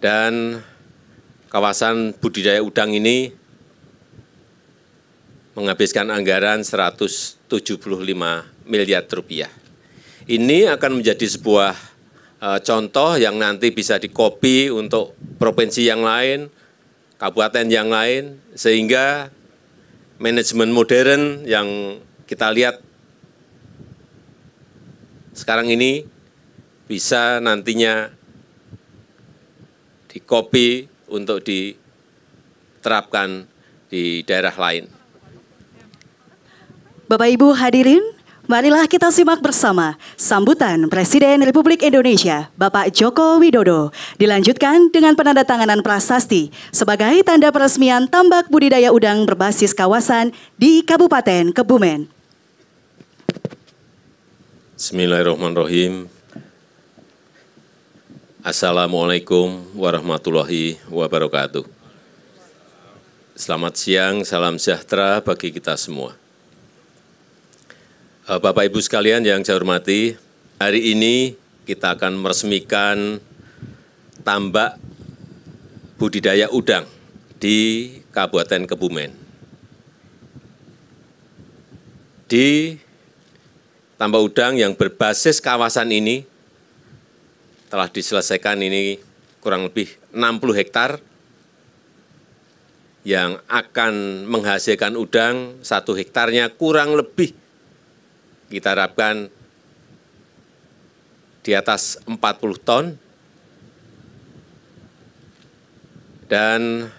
Dan kawasan budidaya udang ini menghabiskan anggaran 175 miliar rupiah. Ini akan menjadi sebuah uh, contoh yang nanti bisa dikopi untuk provinsi yang lain, kabupaten yang lain, sehingga manajemen modern yang kita lihat sekarang ini bisa nantinya dikopi untuk diterapkan di daerah lain. Bapak Ibu hadirin, marilah kita simak bersama sambutan Presiden Republik Indonesia Bapak Joko Widodo dilanjutkan dengan penandatanganan prasasti sebagai tanda peresmian tambak budidaya udang berbasis kawasan di Kabupaten Kebumen. Bismillahirrahmanirrahim. Assalamualaikum warahmatullahi wabarakatuh. Selamat siang, salam sejahtera bagi kita semua. Eh, Bapak Ibu sekalian yang saya hormati, hari ini kita akan meresmikan tambak budidaya udang di Kabupaten Kebumen. Di tambak udang yang berbasis kawasan ini telah diselesaikan ini kurang lebih 60 hektar yang akan menghasilkan udang satu hektarnya kurang lebih kita harapkan di atas 40 ton dan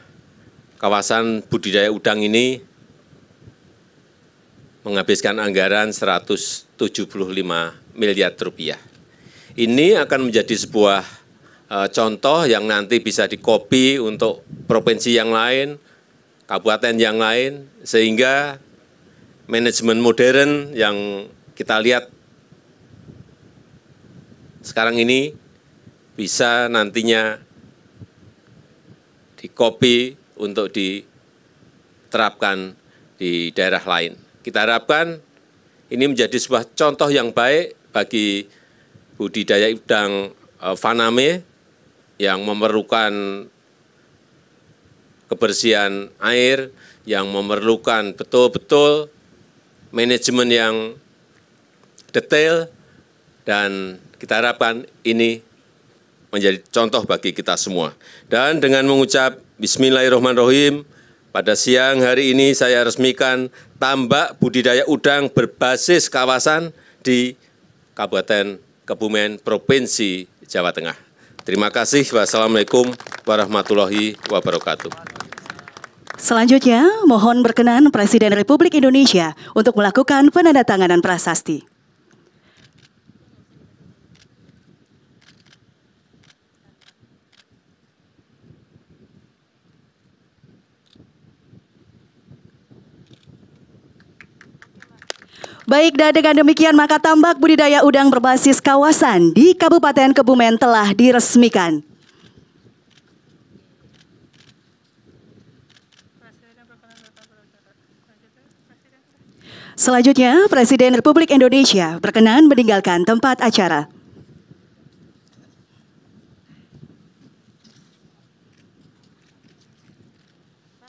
kawasan budidaya udang ini menghabiskan anggaran 175 miliar rupiah. Ini akan menjadi sebuah uh, contoh yang nanti bisa dikopi untuk provinsi yang lain, kabupaten yang lain, sehingga manajemen modern yang kita lihat sekarang ini bisa nantinya dikopi untuk diterapkan di daerah lain. Kita harapkan ini menjadi sebuah contoh yang baik bagi budidaya udang faname eh, yang memerlukan kebersihan air, yang memerlukan betul-betul manajemen yang detail dan kita harapkan ini menjadi contoh bagi kita semua. Dan dengan mengucap Bismillahirrahmanirrahim, pada siang hari ini saya resmikan tambak budidaya udang berbasis kawasan di Kabupaten Kebumen, Provinsi Jawa Tengah. Terima kasih. Wassalamualaikum warahmatullahi wabarakatuh. Selanjutnya, mohon berkenan Presiden Republik Indonesia untuk melakukan penandatanganan prasasti. Baik, dan dengan demikian maka tambak budidaya udang berbasis kawasan di Kabupaten Kebumen telah diresmikan. Selanjutnya, Presiden Republik Indonesia berkenan meninggalkan tempat acara.